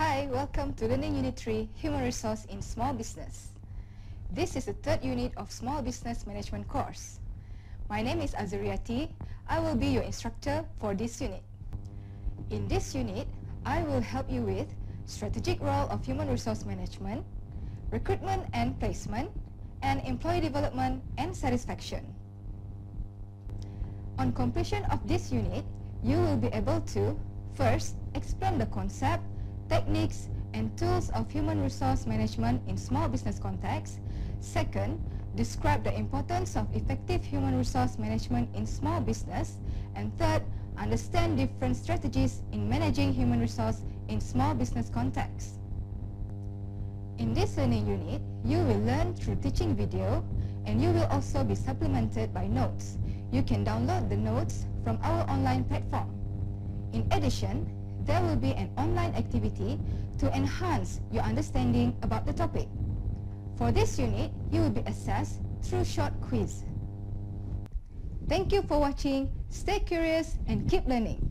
Hi, welcome to Learning Unit 3, Human Resource in Small Business. This is the third unit of Small Business Management course. My name is Azuriati. I will be your instructor for this unit. In this unit, I will help you with strategic role of human resource management, recruitment and placement, and employee development and satisfaction. On completion of this unit, you will be able to first explain the concept, techniques, and tools of human resource management in small business context. Second, describe the importance of effective human resource management in small business. And third, understand different strategies in managing human resource in small business context. In this learning unit, you will learn through teaching video and you will also be supplemented by notes. You can download the notes from our online platform. In addition, there will be an online activity to enhance your understanding about the topic. For this unit, you will be assessed through short quiz. Thank you for watching. Stay curious and keep learning.